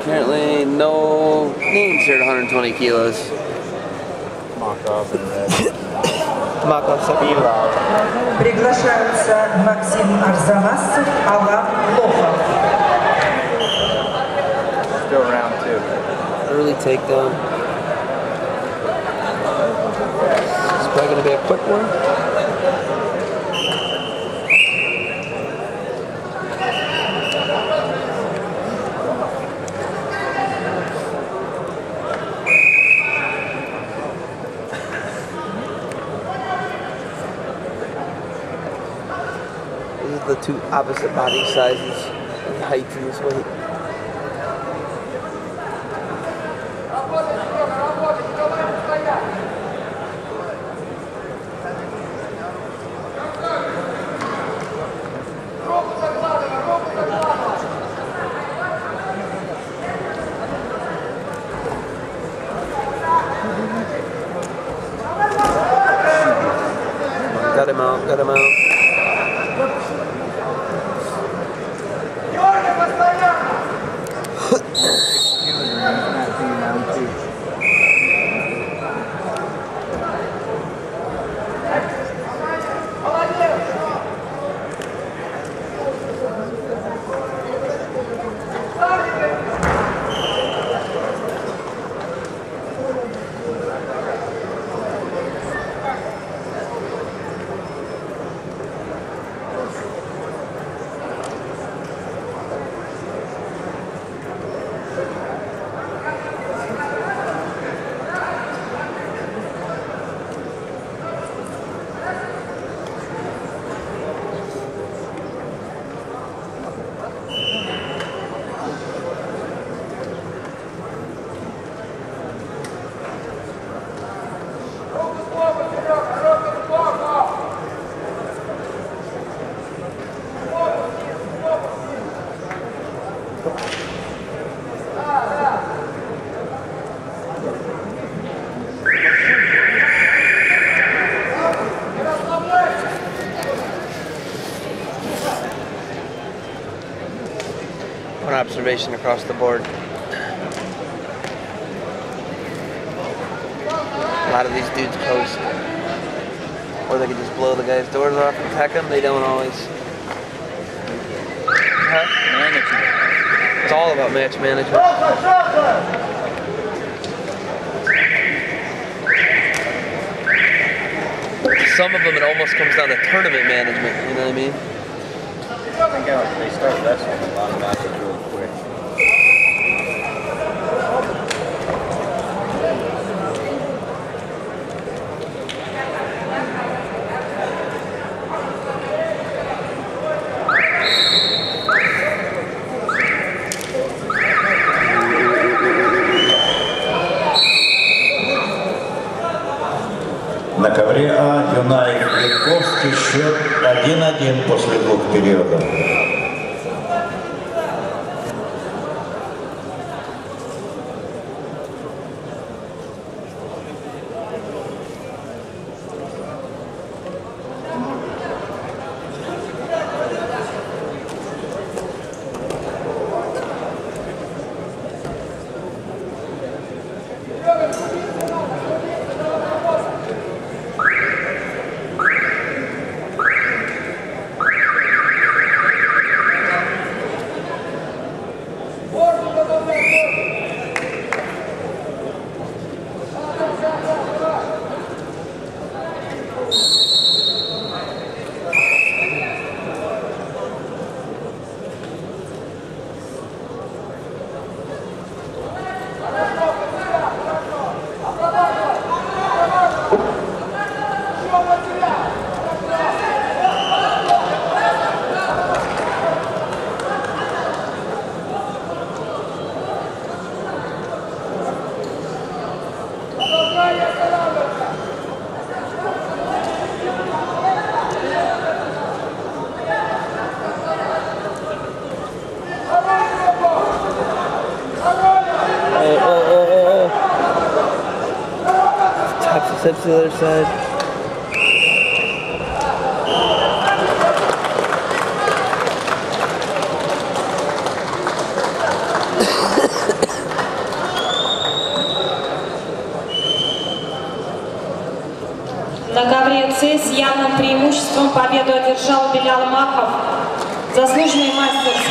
Apparently no names here at 120 kilos. Makhov and Red. Makhov Сабилов. Приглашаются Максим Арзамасов, Лохов. Still round two. Early takedown. It's probably going to be a quick one. The two opposite body sizes, and in this weight. Got him out, got him out. Observation across the board. A lot of these dudes post. Or they could just blow the guy's doors off and peck them. They don't always. Huh? It's all about match management. Some of them, it almost comes down to tournament management. You know what I mean? I think uh, they start wrestling a lot of matches Литковский счет 1-1 после двух периодов. Steps to the other side. На ковре с явным преимуществом победу одержал Белял Махов, заслуженный мастер спорта.